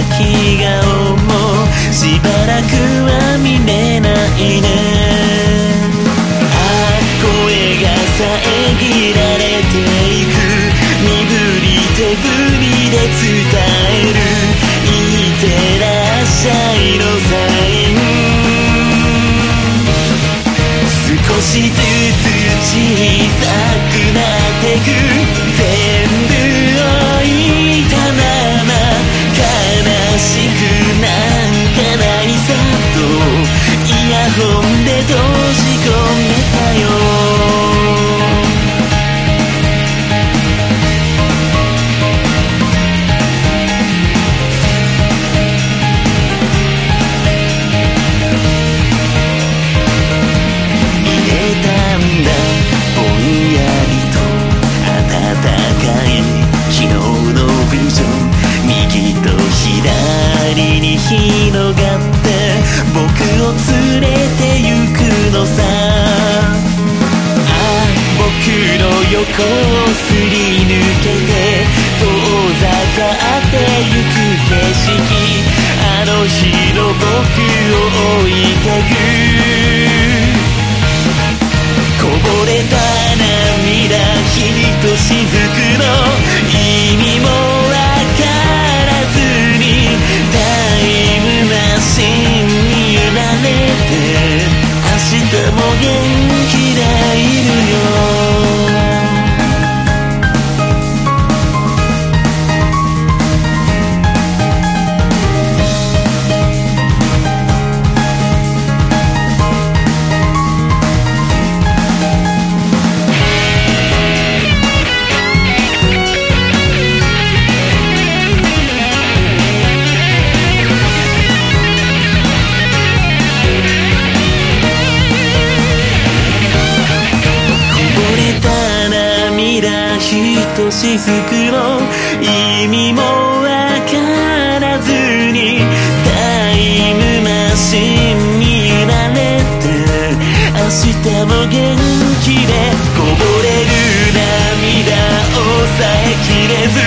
の泣き顔もしばらくは見れないね。あ声が遮られていく。身振り手振りで伝える。いってらっしゃいのサイン少しずつ小さくなってく。全部イヤホンで閉じ込めたよ。見えたんだぼんやりと暖かい昨日のビジョン右と左に広がって僕を連れて横をすり抜けて遠ざかってゆく景色あの日の僕を追いかくこぼれたひとしずくの意味もわからずにタイムマシンに揺られて明日も元気でこぼれる涙を抑えきれず